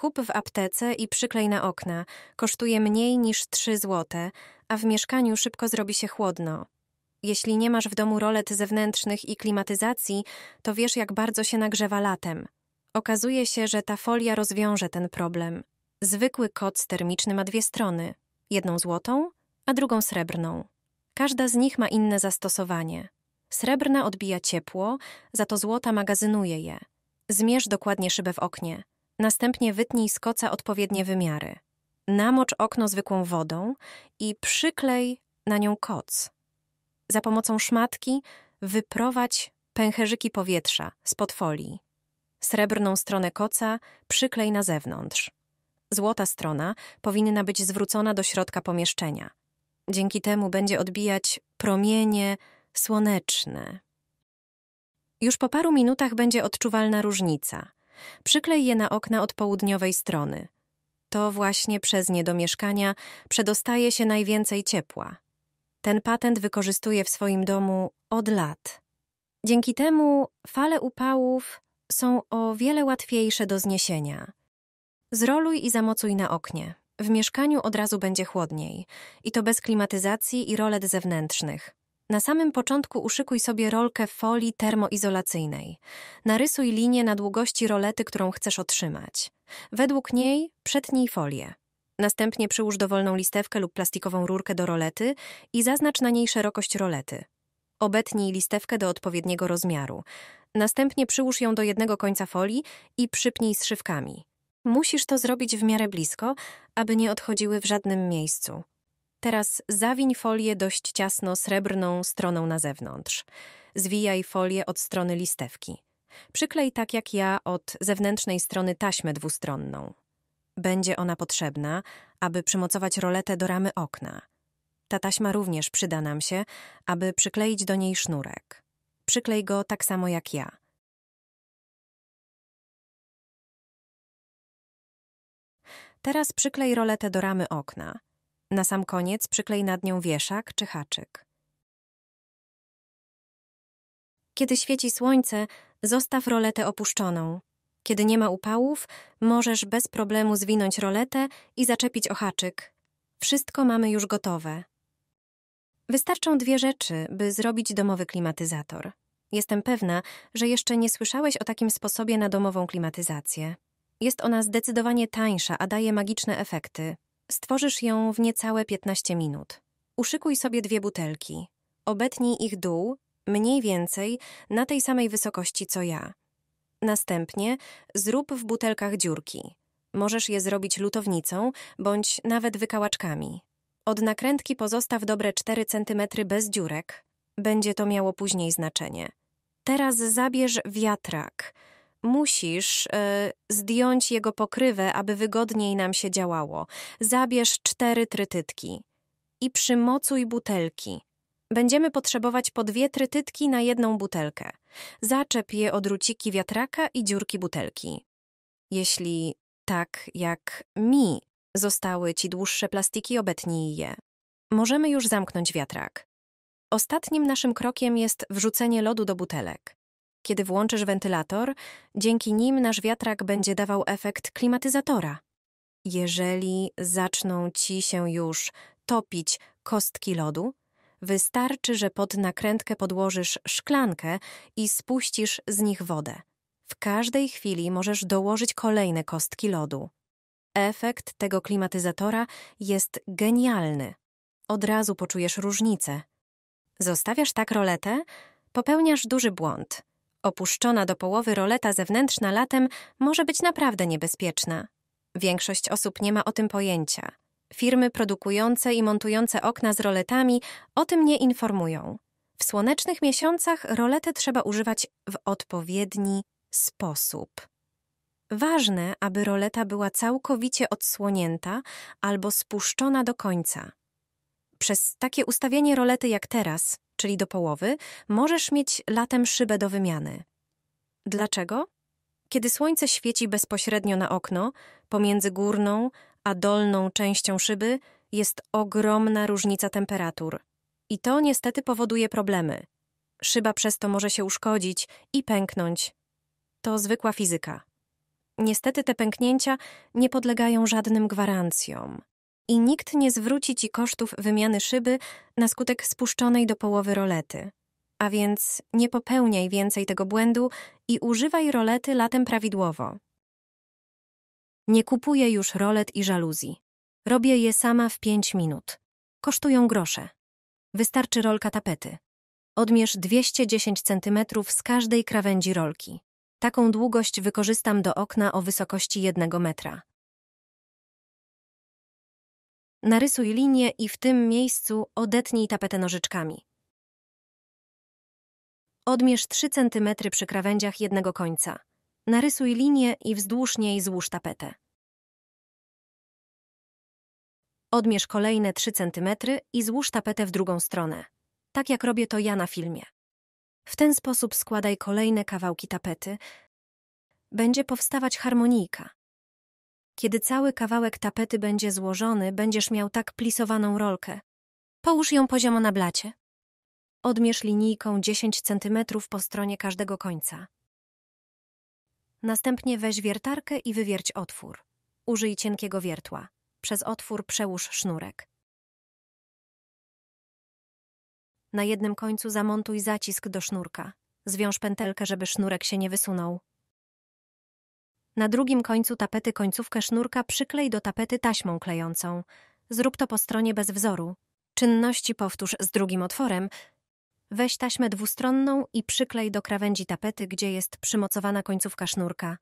Kup w aptece i przyklej na okna. Kosztuje mniej niż 3 złote, a w mieszkaniu szybko zrobi się chłodno. Jeśli nie masz w domu rolet zewnętrznych i klimatyzacji, to wiesz, jak bardzo się nagrzewa latem. Okazuje się, że ta folia rozwiąże ten problem. Zwykły koc termiczny ma dwie strony: jedną złotą, a drugą srebrną. Każda z nich ma inne zastosowanie. Srebrna odbija ciepło, za to złota magazynuje je. Zmierz dokładnie szybę w oknie. Następnie wytnij z koca odpowiednie wymiary. Namocz okno zwykłą wodą i przyklej na nią koc. Za pomocą szmatki wyprowadź pęcherzyki powietrza spod folii. Srebrną stronę koca przyklej na zewnątrz. Złota strona powinna być zwrócona do środka pomieszczenia. Dzięki temu będzie odbijać promienie słoneczne. Już po paru minutach będzie odczuwalna różnica. Przyklej je na okna od południowej strony. To właśnie przez nie do mieszkania przedostaje się najwięcej ciepła. Ten patent wykorzystuje w swoim domu od lat. Dzięki temu fale upałów są o wiele łatwiejsze do zniesienia. Zroluj i zamocuj na oknie. W mieszkaniu od razu będzie chłodniej. I to bez klimatyzacji i rolet zewnętrznych. Na samym początku uszykuj sobie rolkę folii termoizolacyjnej. Narysuj linię na długości rolety, którą chcesz otrzymać. Według niej przetnij folię. Następnie przyłóż dowolną listewkę lub plastikową rurkę do rolety i zaznacz na niej szerokość rolety. Obetnij listewkę do odpowiedniego rozmiaru. Następnie przyłóż ją do jednego końca folii i przypnij zszywkami. Musisz to zrobić w miarę blisko, aby nie odchodziły w żadnym miejscu. Teraz zawiń folię dość ciasno srebrną stroną na zewnątrz. Zwijaj folię od strony listewki. Przyklej tak jak ja od zewnętrznej strony taśmę dwustronną. Będzie ona potrzebna, aby przymocować roletę do ramy okna. Ta taśma również przyda nam się, aby przykleić do niej sznurek. Przyklej go tak samo jak ja. Teraz przyklej roletę do ramy okna. Na sam koniec przyklej nad nią wieszak czy haczyk. Kiedy świeci słońce, zostaw roletę opuszczoną. Kiedy nie ma upałów, możesz bez problemu zwinąć roletę i zaczepić o haczyk. Wszystko mamy już gotowe. Wystarczą dwie rzeczy, by zrobić domowy klimatyzator. Jestem pewna, że jeszcze nie słyszałeś o takim sposobie na domową klimatyzację. Jest ona zdecydowanie tańsza, a daje magiczne efekty. Stworzysz ją w niecałe 15 minut. Uszykuj sobie dwie butelki. Obetnij ich dół, mniej więcej na tej samej wysokości co ja. Następnie zrób w butelkach dziurki. Możesz je zrobić lutownicą bądź nawet wykałaczkami. Od nakrętki pozostaw dobre 4 cm bez dziurek. Będzie to miało później znaczenie. Teraz zabierz wiatrak. Musisz e, zdjąć jego pokrywę, aby wygodniej nam się działało. Zabierz cztery trytytki i przymocuj butelki. Będziemy potrzebować po dwie trytytki na jedną butelkę. Zaczep je od ruciki wiatraka i dziurki butelki. Jeśli tak jak mi zostały ci dłuższe plastiki, obetnij je. Możemy już zamknąć wiatrak. Ostatnim naszym krokiem jest wrzucenie lodu do butelek. Kiedy włączysz wentylator, dzięki nim nasz wiatrak będzie dawał efekt klimatyzatora. Jeżeli zaczną ci się już topić kostki lodu, wystarczy, że pod nakrętkę podłożysz szklankę i spuścisz z nich wodę. W każdej chwili możesz dołożyć kolejne kostki lodu. Efekt tego klimatyzatora jest genialny. Od razu poczujesz różnicę. Zostawiasz tak roletę, popełniasz duży błąd. Opuszczona do połowy roleta zewnętrzna latem może być naprawdę niebezpieczna. Większość osób nie ma o tym pojęcia. Firmy produkujące i montujące okna z roletami o tym nie informują. W słonecznych miesiącach roletę trzeba używać w odpowiedni sposób. Ważne, aby roleta była całkowicie odsłonięta albo spuszczona do końca. Przez takie ustawienie rolety jak teraz, czyli do połowy, możesz mieć latem szybę do wymiany. Dlaczego? Kiedy słońce świeci bezpośrednio na okno, pomiędzy górną a dolną częścią szyby jest ogromna różnica temperatur. I to niestety powoduje problemy. Szyba przez to może się uszkodzić i pęknąć. To zwykła fizyka. Niestety te pęknięcia nie podlegają żadnym gwarancjom. I nikt nie zwróci ci kosztów wymiany szyby na skutek spuszczonej do połowy rolety. A więc nie popełniaj więcej tego błędu i używaj rolety latem prawidłowo. Nie kupuję już rolet i żaluzji. Robię je sama w 5 minut. Kosztują grosze. Wystarczy rolka tapety. Odmierz 210 cm z każdej krawędzi rolki. Taką długość wykorzystam do okna o wysokości 1 metra. Narysuj linię i w tym miejscu odetnij tapetę nożyczkami. Odmierz 3 cm przy krawędziach jednego końca. Narysuj linię i wzdłuż niej złóż tapetę. Odmierz kolejne 3 cm i złóż tapetę w drugą stronę. Tak jak robię to ja na filmie. W ten sposób składaj kolejne kawałki tapety. Będzie powstawać harmonijka. Kiedy cały kawałek tapety będzie złożony, będziesz miał tak plisowaną rolkę. Połóż ją poziomo na blacie. Odmierz linijką 10 cm po stronie każdego końca. Następnie weź wiertarkę i wywierć otwór. Użyj cienkiego wiertła. Przez otwór przełóż sznurek. Na jednym końcu zamontuj zacisk do sznurka. Zwiąż pętelkę, żeby sznurek się nie wysunął. Na drugim końcu tapety końcówkę sznurka przyklej do tapety taśmą klejącą. Zrób to po stronie bez wzoru. Czynności powtórz z drugim otworem. Weź taśmę dwustronną i przyklej do krawędzi tapety, gdzie jest przymocowana końcówka sznurka.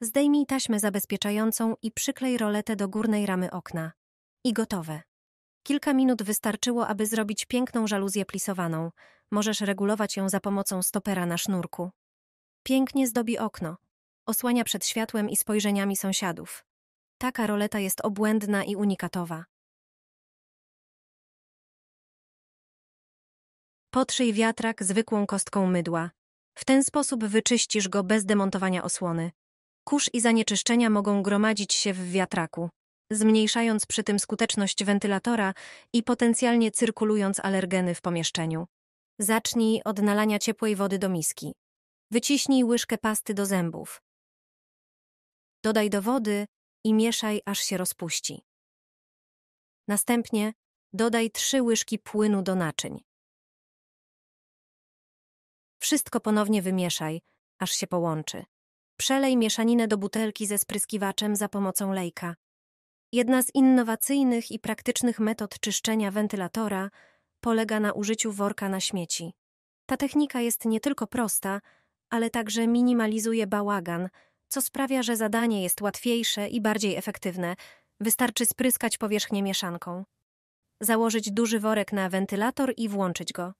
Zdejmij taśmę zabezpieczającą i przyklej roletę do górnej ramy okna. I gotowe. Kilka minut wystarczyło, aby zrobić piękną żaluzję plisowaną. Możesz regulować ją za pomocą stopera na sznurku. Pięknie zdobi okno. Osłania przed światłem i spojrzeniami sąsiadów. Taka roleta jest obłędna i unikatowa. Potrzyj wiatrak zwykłą kostką mydła. W ten sposób wyczyścisz go bez demontowania osłony. Kurz i zanieczyszczenia mogą gromadzić się w wiatraku, zmniejszając przy tym skuteczność wentylatora i potencjalnie cyrkulując alergeny w pomieszczeniu. Zacznij od nalania ciepłej wody do miski. Wyciśnij łyżkę pasty do zębów. Dodaj do wody i mieszaj, aż się rozpuści. Następnie dodaj trzy łyżki płynu do naczyń. Wszystko ponownie wymieszaj, aż się połączy. Przelej mieszaninę do butelki ze spryskiwaczem za pomocą lejka. Jedna z innowacyjnych i praktycznych metod czyszczenia wentylatora polega na użyciu worka na śmieci. Ta technika jest nie tylko prosta, ale także minimalizuje bałagan, co sprawia, że zadanie jest łatwiejsze i bardziej efektywne. Wystarczy spryskać powierzchnię mieszanką. Założyć duży worek na wentylator i włączyć go.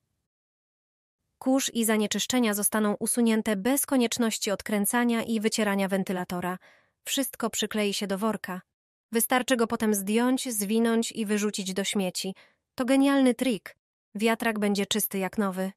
Kurz i zanieczyszczenia zostaną usunięte bez konieczności odkręcania i wycierania wentylatora. Wszystko przyklei się do worka. Wystarczy go potem zdjąć, zwinąć i wyrzucić do śmieci. To genialny trik. Wiatrak będzie czysty jak nowy.